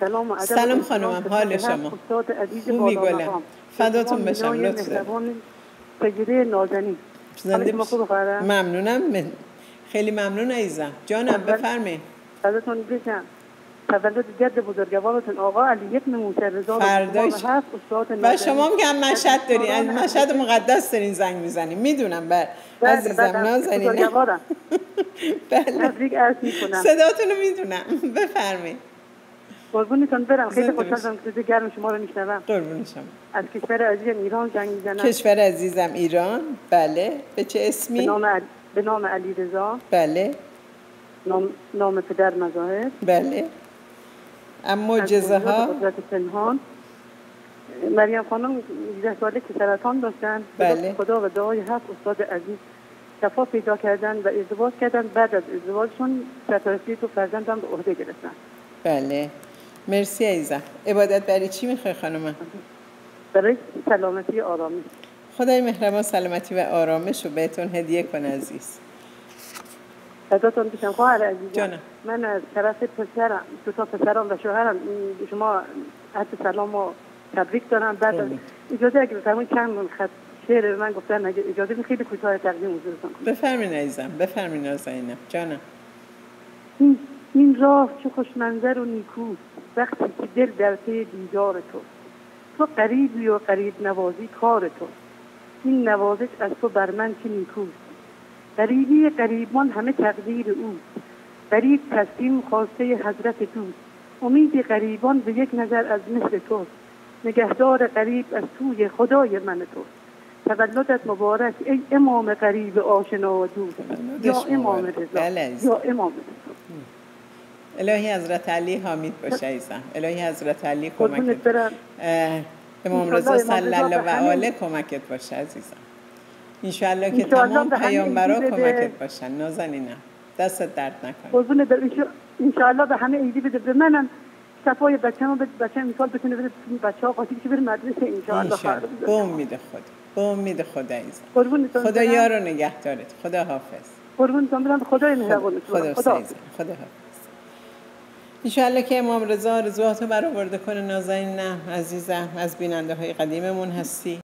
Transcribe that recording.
سلام و ادب سلام خانمم، حال شما؟ خوبی گلم. فداتون بشم، مینای لطف دارید. مهربان سیده نازنین. زنده؟ ممنونم. من- خیلی ممنون عزیزم. جانم اول- بفرمایید. فداتون بشم تولد جد بزرگوارتون آقا علی یک موسی رضا و. شما نازنین. هم که هم مشهد دارین از مشهد مقدس دارین زنگ می‌زنین. می‌دونم. بر بله، عزیزم بله، نازنین بزرگوارم. بله. تبریک عرض می‌کنم. صداتون رو می‌دونم. بفرمایید. قربونتون برم. خیلی خوشحال شدم که گرم شما رو میشنوم. قربون شما. از کشور عزیز ایران زنگ می‌زنم کشور عزیزم ایران؟ بله. به چه به اسمی؟ نام به نام علی رضا بله. نام, نام پدر مظاهر. بله. اما معجزه از ها پنهان. مریم خانم 18 ساله که سرطان داشتن. بله. خدا و دعای هفت استاد عزیز. شفا پیدا کردن و ازدواج کردن. بعد از ازدواجشون سرپرستی تو فرزندم به عهده گرفتن. بله. مرسی عزیزم. عبادت برای چی می‌خوای خانم؟ برای سلامتی آرامی خدای مهربان سلامتی و آرامش رو بهتون هدیه کنه عزیز. فداتون بشم خواهر عزیزم جانم. من از طرف پسرم دو تا پسرم و شوهرم شما حتی سلام و تبریک دارم. بعد. اجازه اگه بفرمایید چند خط شعر به من گفتن اگه اجازه بدید خیلی کوتاه تقدیم حضورتون کنم. بفرمین عزیزم بفرمین نازنینم جانم. این, این راه چه خوشمنظر و نیکوست وقتی که دل در پی دیدار تو. تو قریبی و قریب نوازی کار تو. این نوازش از تو بر من چه نیکوست قریبی قریبان همه تقدیر اوست قریب تسلیم خواسته حضرت توست امید قریبان به یک نظر از مثل توست نگهدار قریب از توی خدای من توست تولدت مبارک ای امام قریب آشنا و دوست. یا تولدش امام. رضا. بله. یا امام رضا. الهی حضرت علی حامید باشه عزیزم. الهی حضرت علی کمکت برم. امام انشالله رضا صلی الله و آله کمکت باشه عزیزم. انشالله که انشالله تمام پیامبرا. کمکت باشن نازنینم. دستت درد نکنه. قربونت برم. انشاءالله به همه ایدی بده. به منم صفای بچه هم بچه مثال بتونه بده بچه ها قاطی که بره مدرسه. انشالله به امید خدا. به امید خدا قربونتون خدا برم. یار و نگهدارت. خدا حافظ. قربونتون برم. خدای خدا, مهربان خدا. خدا حافظ. انشالله که امام رضا رضواتو برآورده کنه. نازنینم عزیزم از بیننده های قدیممون هستی.